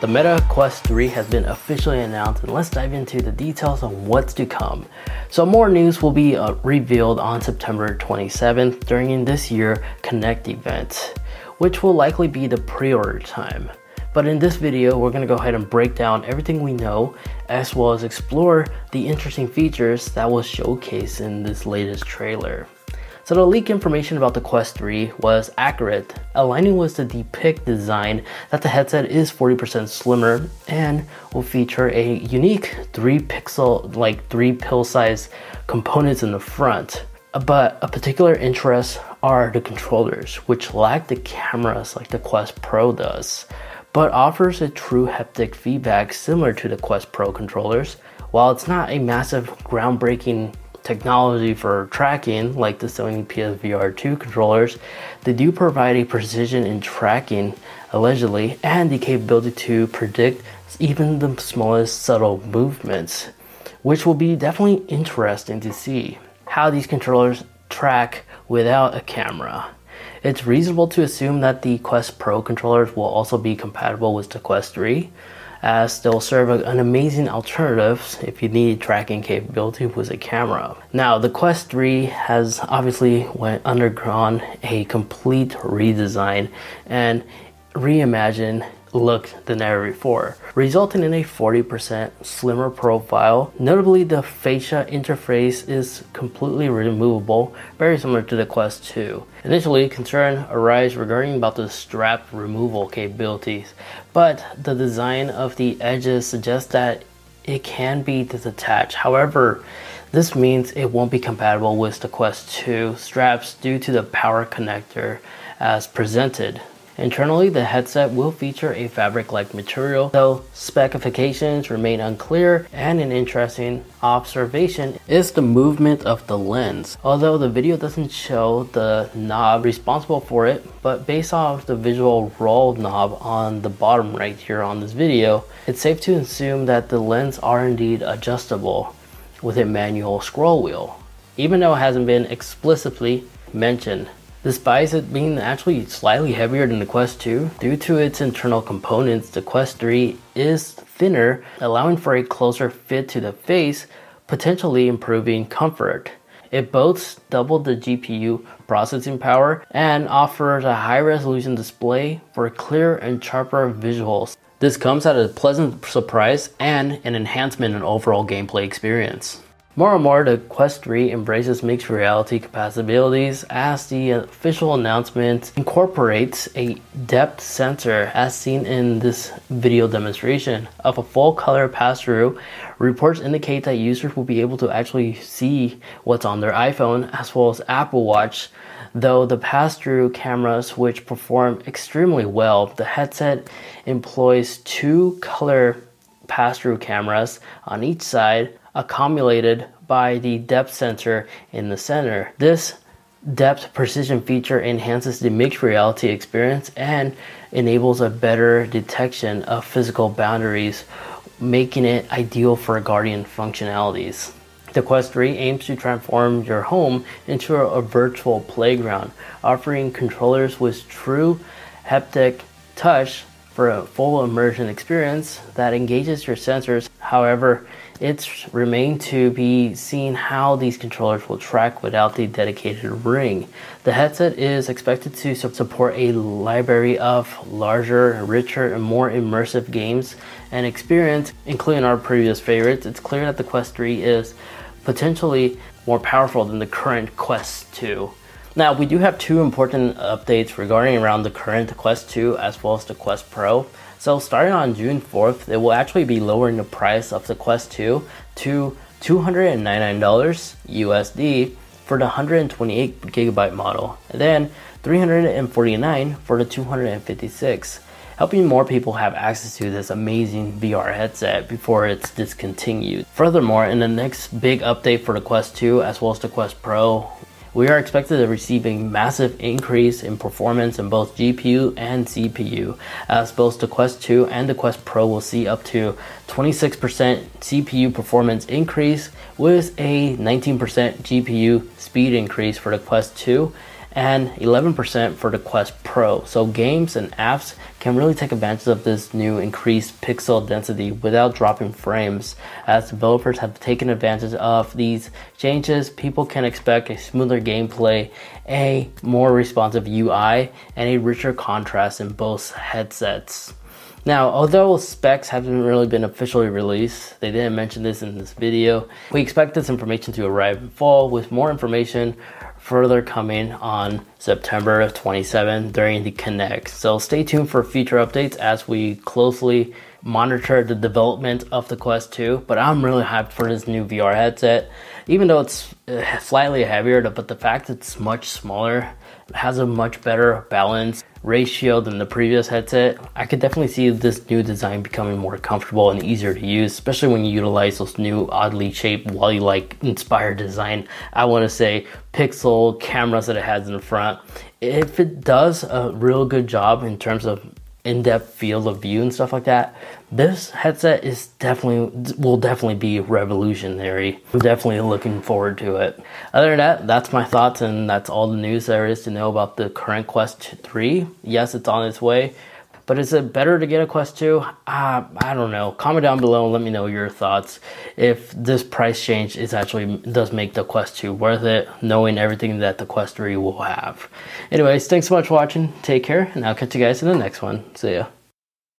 The Meta Quest 3 has been officially announced and let's dive into the details on what's to come. So more news will be uh, revealed on September 27th during this year Connect event, which will likely be the pre-order time. But in this video, we're gonna go ahead and break down everything we know, as well as explore the interesting features that was showcased in this latest trailer. So the leak information about the Quest 3 was accurate, aligning with the depict design that the headset is 40% slimmer and will feature a unique 3 pixel, like 3 pill size components in the front. But a particular interest are the controllers, which lack the cameras like the Quest Pro does, but offers a true haptic feedback similar to the Quest Pro controllers. While it's not a massive groundbreaking technology for tracking, like the Sony PSVR 2 controllers, they do provide a precision in tracking, allegedly, and the capability to predict even the smallest subtle movements, which will be definitely interesting to see how these controllers track without a camera. It's reasonable to assume that the Quest Pro controllers will also be compatible with the Quest 3, as they'll serve an amazing alternative if you need tracking capability with a camera. Now, the Quest 3 has obviously went undergone a complete redesign and reimagined look than ever before, resulting in a 40% slimmer profile. Notably, the facial interface is completely removable, very similar to the Quest 2. Initially, concern arose regarding about the strap removal capabilities, but the design of the edges suggests that it can be detached. However, this means it won't be compatible with the Quest 2 straps due to the power connector as presented. Internally, the headset will feature a fabric-like material, though specifications remain unclear, and an interesting observation is the movement of the lens. Although the video doesn't show the knob responsible for it, but based off the visual roll knob on the bottom right here on this video, it's safe to assume that the lens are indeed adjustable with a manual scroll wheel, even though it hasn't been explicitly mentioned. Despite it being actually slightly heavier than the Quest 2, due to its internal components, the Quest 3 is thinner, allowing for a closer fit to the face, potentially improving comfort. It boasts double the GPU processing power and offers a high resolution display for clear and sharper visuals. This comes at a pleasant surprise and an enhancement in overall gameplay experience. More and more, the Quest 3 embraces mixed reality compatibilities as the official announcement incorporates a depth sensor as seen in this video demonstration of a full color pass-through. Reports indicate that users will be able to actually see what's on their iPhone as well as Apple Watch though the pass-through cameras which perform extremely well, the headset employs two color pass-through cameras on each side accumulated by the depth sensor in the center. This depth precision feature enhances the mixed reality experience and enables a better detection of physical boundaries, making it ideal for Guardian functionalities. The Quest 3 aims to transform your home into a virtual playground, offering controllers with true haptic touch for a full immersion experience that engages your sensors. However, it's remained to be seen how these controllers will track without the dedicated ring. The headset is expected to support a library of larger, richer, and more immersive games and experience, including our previous favorites. It's clear that the Quest 3 is potentially more powerful than the current Quest 2. Now, we do have two important updates regarding around the current Quest 2 as well as the Quest Pro. So starting on June 4th, they will actually be lowering the price of the Quest 2 to $299 USD for the 128 gigabyte model, and then 349 for the 256, helping more people have access to this amazing VR headset before it's discontinued. Furthermore, in the next big update for the Quest 2 as well as the Quest Pro, we are expected to receive a massive increase in performance in both GPU and CPU, as both the Quest 2 and the Quest Pro will see up to 26% CPU performance increase with a 19% GPU speed increase for the Quest 2 and 11% for the Quest Pro. So games and apps can really take advantage of this new increased pixel density without dropping frames. As developers have taken advantage of these changes, people can expect a smoother gameplay, a more responsive UI, and a richer contrast in both headsets. Now, although specs haven't really been officially released, they didn't mention this in this video, we expect this information to arrive in fall with more information further coming on September 27 during the Connect. So stay tuned for future updates as we closely monitor the development of the Quest 2. But I'm really hyped for this new VR headset, even though it's uh, slightly heavier, but the fact it's much smaller has a much better balance ratio than the previous headset. I could definitely see this new design becoming more comfortable and easier to use, especially when you utilize those new oddly shaped WALL-E like inspired design. I want to say pixel cameras that it has in the front. If it does a real good job in terms of in-depth field of view and stuff like that this headset is definitely will definitely be revolutionary. I'm definitely looking forward to it. Other than that that's my thoughts and that's all the news there is to know about the current quest 3 yes it's on its way but is it better to get a Quest 2? Uh, I don't know. Comment down below and let me know your thoughts. If this price change is actually does make the Quest 2 worth it, knowing everything that the Quest 3 will have. Anyways, thanks so much for watching. Take care, and I'll catch you guys in the next one. See ya.